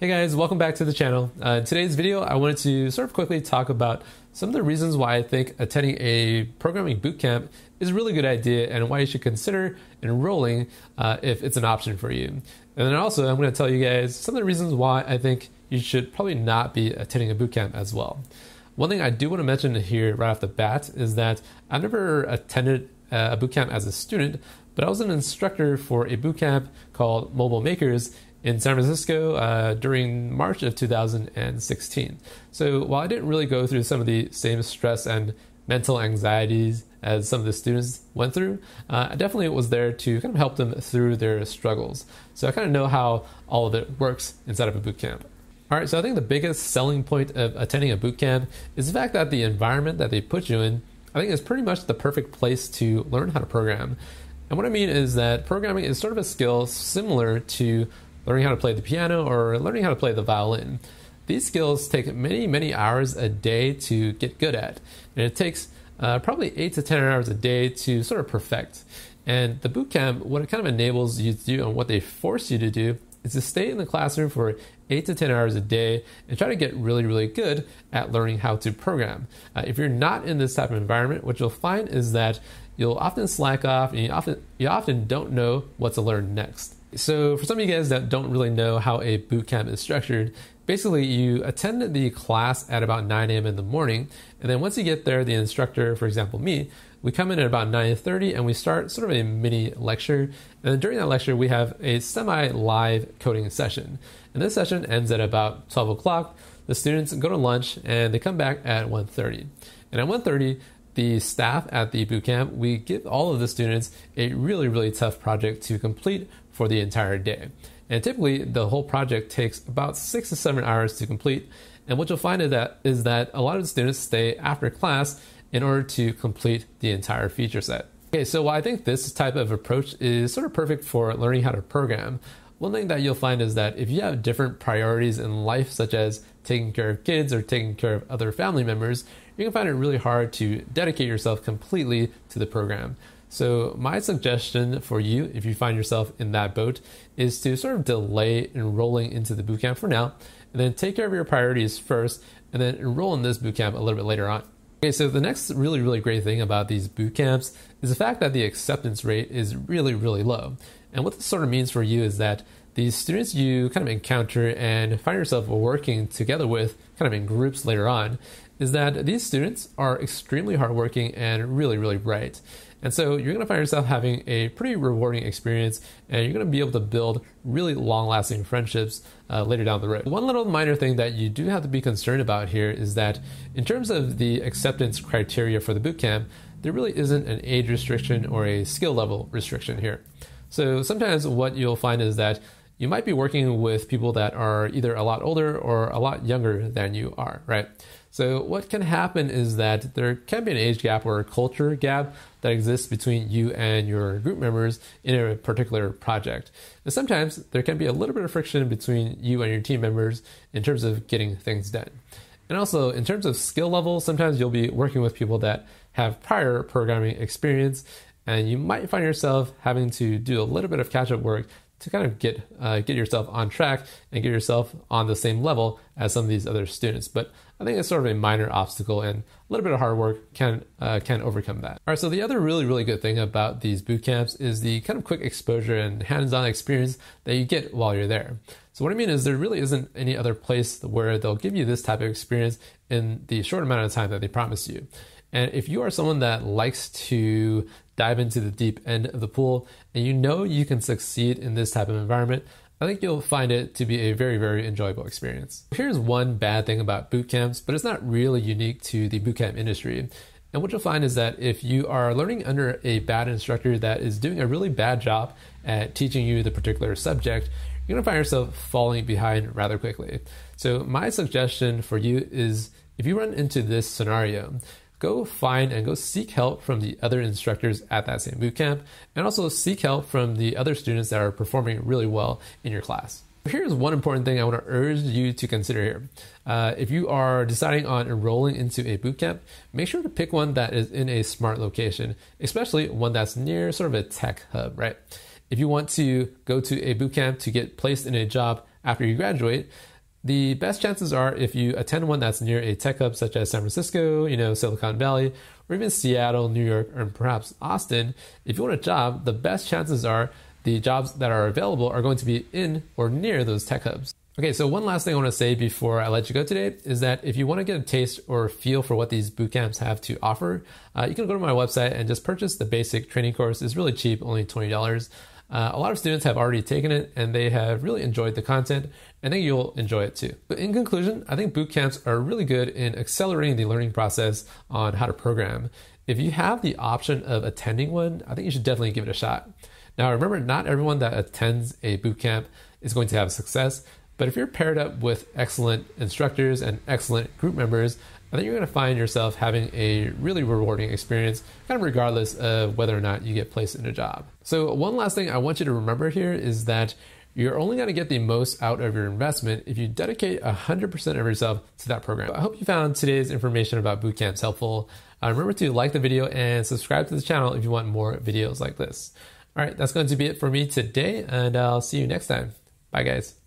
Hey guys, welcome back to the channel. Uh, in today's video, I wanted to sort of quickly talk about some of the reasons why I think attending a programming bootcamp is a really good idea and why you should consider enrolling uh, if it's an option for you. And then also, I'm going to tell you guys some of the reasons why I think you should probably not be attending a bootcamp as well. One thing I do want to mention here right off the bat is that I've never attended a bootcamp as a student, but I was an instructor for a bootcamp called Mobile Makers in San Francisco uh, during March of 2016. So while I didn't really go through some of the same stress and mental anxieties as some of the students went through, uh, I definitely was there to kind of help them through their struggles. So I kind of know how all of it works inside of a boot camp. All right, so I think the biggest selling point of attending a boot camp is the fact that the environment that they put you in, I think, is pretty much the perfect place to learn how to program. And what I mean is that programming is sort of a skill similar to learning how to play the piano, or learning how to play the violin. These skills take many, many hours a day to get good at, and it takes uh, probably eight to 10 hours a day to sort of perfect. And the bootcamp, what it kind of enables you to do and what they force you to do is to stay in the classroom for eight to 10 hours a day and try to get really, really good at learning how to program. Uh, if you're not in this type of environment, what you'll find is that you'll often slack off and you often, you often don't know what to learn next. So, for some of you guys that don't really know how a boot camp is structured, basically you attend the class at about 9 a.m. in the morning, and then once you get there, the instructor, for example, me, we come in at about 9:30 and we start sort of a mini lecture. And then during that lecture, we have a semi-live coding session. And this session ends at about 12 o'clock. The students go to lunch and they come back at 1:30. And at 1:30, the staff at the bootcamp, we give all of the students a really, really tough project to complete for the entire day. And typically, the whole project takes about six to seven hours to complete. And what you'll find is that, is that a lot of the students stay after class in order to complete the entire feature set. Okay, so while I think this type of approach is sort of perfect for learning how to program, one thing that you'll find is that if you have different priorities in life, such as taking care of kids or taking care of other family members, you can find it really hard to dedicate yourself completely to the program. So, my suggestion for you, if you find yourself in that boat, is to sort of delay enrolling into the bootcamp for now, and then take care of your priorities first, and then enroll in this bootcamp a little bit later on. Okay, so the next really, really great thing about these boot camps is the fact that the acceptance rate is really, really low. And what this sort of means for you is that these students you kind of encounter and find yourself working together with kind of in groups later on is that these students are extremely hardworking and really, really bright. And so you're going to find yourself having a pretty rewarding experience and you're going to be able to build really long lasting friendships uh, later down the road. One little minor thing that you do have to be concerned about here is that in terms of the acceptance criteria for the bootcamp, there really isn't an age restriction or a skill level restriction here. So sometimes what you'll find is that you might be working with people that are either a lot older or a lot younger than you are, right? So, what can happen is that there can be an age gap or a culture gap that exists between you and your group members in a particular project. And sometimes there can be a little bit of friction between you and your team members in terms of getting things done. And also, in terms of skill level, sometimes you'll be working with people that have prior programming experience, and you might find yourself having to do a little bit of catch up work to kind of get uh, get yourself on track and get yourself on the same level as some of these other students. But I think it's sort of a minor obstacle, and a little bit of hard work can uh, can overcome that. All right. So the other really really good thing about these boot camps is the kind of quick exposure and hands-on experience that you get while you're there. So what I mean is there really isn't any other place where they'll give you this type of experience in the short amount of time that they promise you. And if you are someone that likes to dive into the deep end of the pool and you know you can succeed in this type of environment, I think you'll find it to be a very, very enjoyable experience. Here's one bad thing about boot camps, but it's not really unique to the bootcamp industry. And what you'll find is that if you are learning under a bad instructor that is doing a really bad job at teaching you the particular subject, you're going to find yourself falling behind rather quickly. So, my suggestion for you is if you run into this scenario, go find and go seek help from the other instructors at that same bootcamp, and also seek help from the other students that are performing really well in your class. Here's one important thing I want to urge you to consider here. Uh, if you are deciding on enrolling into a bootcamp, make sure to pick one that is in a smart location, especially one that's near sort of a tech hub, right? If you want to go to a bootcamp to get placed in a job after you graduate, the best chances are if you attend one that's near a tech hub such as San Francisco, you know, Silicon Valley, or even Seattle, New York, or perhaps Austin. If you want a job, the best chances are the jobs that are available are going to be in or near those tech hubs. Okay, so one last thing I want to say before I let you go today is that if you want to get a taste or feel for what these boot camps have to offer, uh, you can go to my website and just purchase the basic training course. It's really cheap, only $20. Uh, a lot of students have already taken it and they have really enjoyed the content. I think you'll enjoy it too. But in conclusion, I think boot camps are really good in accelerating the learning process on how to program. If you have the option of attending one, I think you should definitely give it a shot. Now, remember, not everyone that attends a boot camp is going to have success, but if you're paired up with excellent instructors and excellent group members, I think you're going to find yourself having a really rewarding experience, kind of regardless of whether or not you get placed in a job. So, one last thing I want you to remember here is that you're only going to get the most out of your investment if you dedicate 100% of yourself to that program. I hope you found today's information about bootcamps helpful. Uh, remember to like the video and subscribe to the channel if you want more videos like this. All right, that's going to be it for me today, and I'll see you next time. Bye, guys.